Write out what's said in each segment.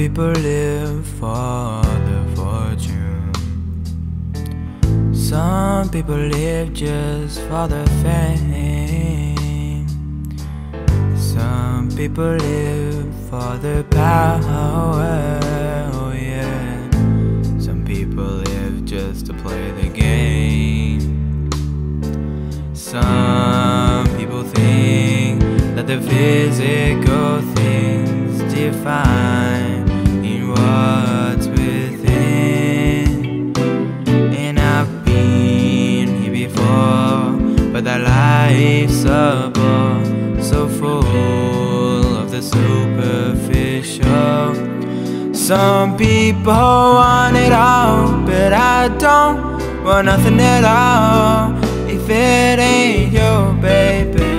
people live for the fortune. Some people live just for the fame. Some people live for the power. Oh yeah. Some people live just to play life's a bore, so full of the superficial. Some people want it all, but I don't want nothing at all. If it ain't your baby,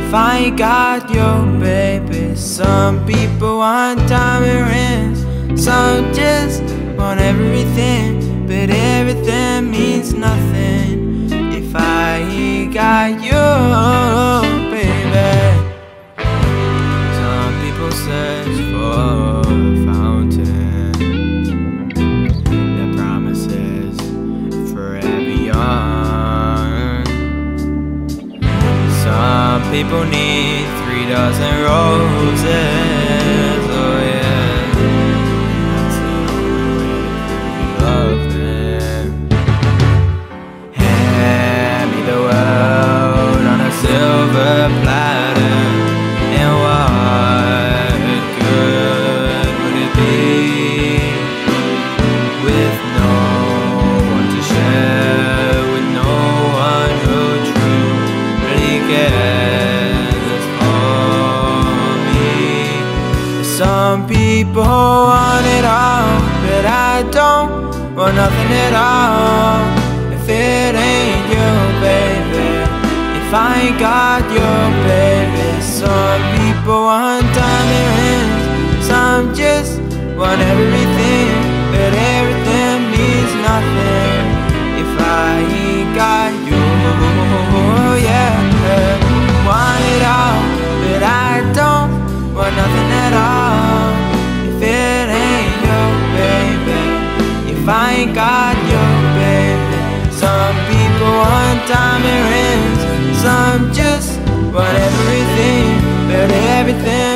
if I ain't got your baby, some people want diamond rings, some just want everything, but everything you, baby. Some people search for a fountain that promises forever young. Some people need three dozen roses. Some people want it all, but I don't want nothing at all. If it ain't you, baby, if I ain't got your baby, some people want diamond rings, some just want everything, I ain't got your baby, some people want diamond rings, some just want everything, but everything